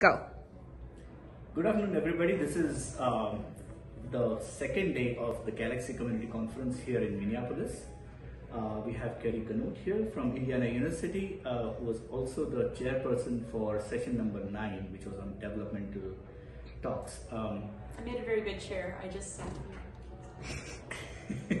Go. Good afternoon, everybody. This is um, the second day of the Galaxy Community Conference here in Minneapolis. Uh, we have Carrie Ganote here from Indiana University, uh, who was also the chairperson for session number nine, which was on developmental talks. Um, I made a very good chair. I just sat.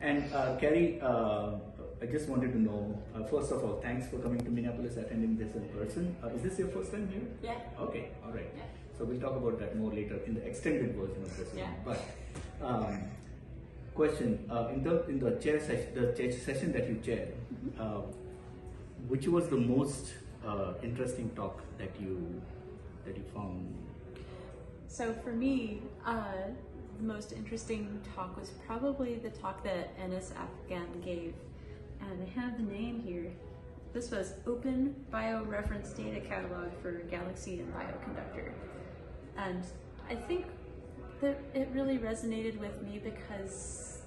and uh, Carrie, uh, I just wanted to know, uh, first of all, thanks for coming to Minneapolis, attending this in person. Uh, is this your first time here? Yeah. Okay, all right. Yeah. So we'll talk about that more later in the extended version of this Yeah. one. But um, question uh, in the in the chair session, the chair session that you chaired, Mm-hmm. uh, which was the most uh, interesting talk that you that you found? So for me, uh, the most interesting talk was probably the talk that Enis Afgan gave, and I have the name here. This was Open Bioreference Data Catalog for Galaxy and Bioconductor, and I think that it really resonated with me because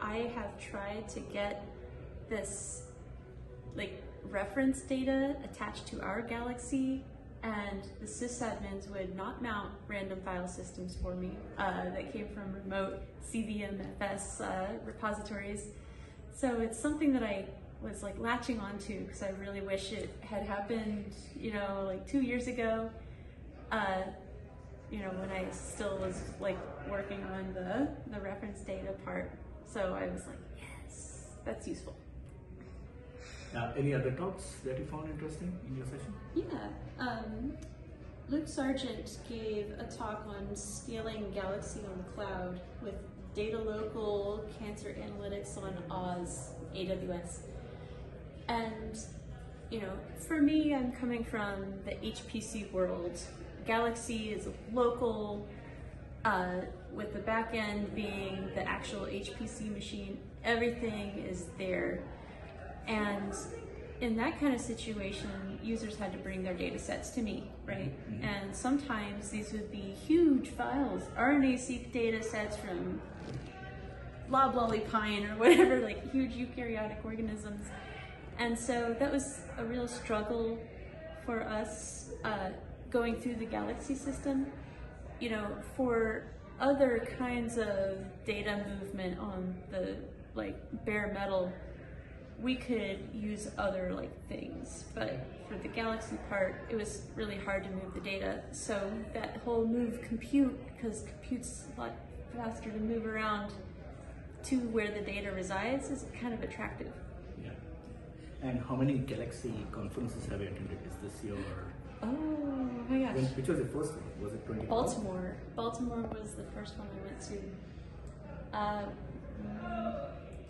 I have tried to get this like reference data attached to our galaxy and the sysadmins would not mount random file systems for me uh, that came from remote CVMFS uh, repositories. So it's something that I was like latching onto because I really wish it had happened, you know, like two years ago. Uh, you know, when I still was like working on the, the reference data part. So I was like, yes, that's useful. Uh, any other talks that you found interesting in your session? Yeah. Um, Luke Sargent gave a talk on scaling Galaxy on the cloud with data local cancer analytics on Oz AWS. And, you know, for me, I'm coming from the HPC world. Galaxy is local, uh, with the back end being the actual HPC machine. Everything is there. And in that kind of situation, users had to bring their data sets to me, right? And sometimes these would be huge files, RNA-seq data sets from loblolly pine or whatever, like huge eukaryotic organisms. And so that was a real struggle for us uh, going through the galaxy system. You know, for other kinds of data movement on the like bare metal, we could use other like things, but for the galaxy part, it was really hard to move the data. So that whole move compute, because compute's a lot faster to move around to where the data resides, is kind of attractive. Yeah. And how many Galaxy conferences have you attended? Is this your Oh my when, gosh. which was the first one? Was it 20? Baltimore. Baltimore was the first one I went to. Uh,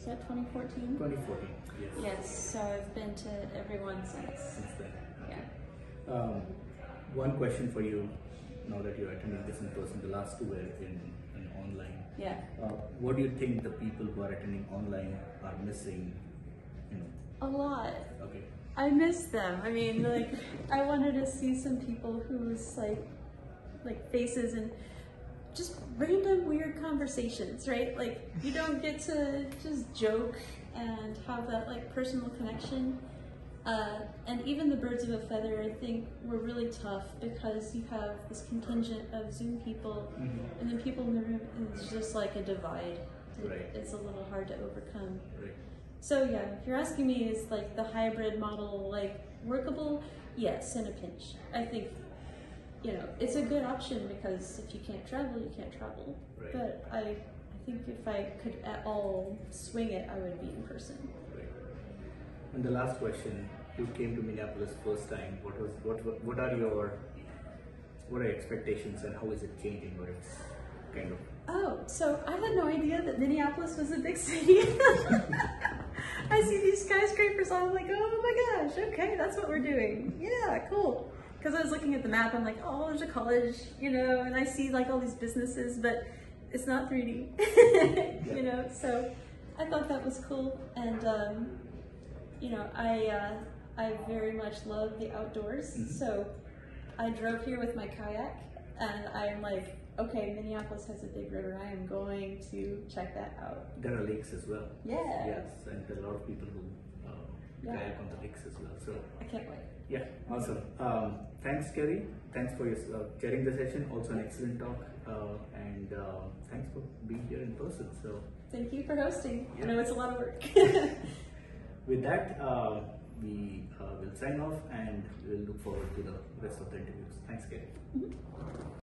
is that 2014? 2014. Yes. Yes, so I've been to every one since. Since then. Yeah. Um, one question for you, now that you're attending this in person, the last two were in, in online. Yeah. Uh, what do you think the people who are attending online are missing? You know, A lot. okay. I miss them. I mean, like, I wanted to see some people whose like, like faces and just random weird conversations, right? Like, you don't get to just joke and have that like personal connection. Uh, and even the birds of a feather, I think, were really tough because you have this contingent of Zoom people, Mhm. and then people in the room, and it's just like a divide. Right. It's a little hard to overcome. Right. So yeah, if you're asking me, is like the hybrid model like workable? Yes, in a pinch. I think, you know, it's a good option because if you can't travel, you can't travel. Right. But I, I think if I could at all swing it, I would be in person. Right. And the last question: You came to Minneapolis first time. What was what what- what are your what are expectations and how is it changing? Or it's kind of Oh, so I had no idea that Minneapolis was a big city. I see these skyscrapers, I'm like, oh my gosh, okay, that's what we're doing. Yeah, cool. Because I was looking at the map, I'm like, oh, there's a college, you know, and I see like all these businesses, but it's not 3D, you know, so I thought that was cool. And, um, you know, I, uh, I very much love the outdoors, Mhm. so I drove here with my kayak, and I'm like, okay, Minneapolis has a big river. I am going to check that out. there are lakes as well. Yeah. Yes, and there are a lot of people who uh, Yeah. kayak on the lakes as well. So I can't wait. Yeah, awesome. Um, thanks, Carrie. Thanks for your, uh, chairing the session. Also, an excellent talk. Uh, and uh, thanks for being here in person. So, Thank you for hosting. I know it's a lot of work. with that, uh, we uh, will sign off and we'll look forward to the rest of the interviews. Thanks, Carrie.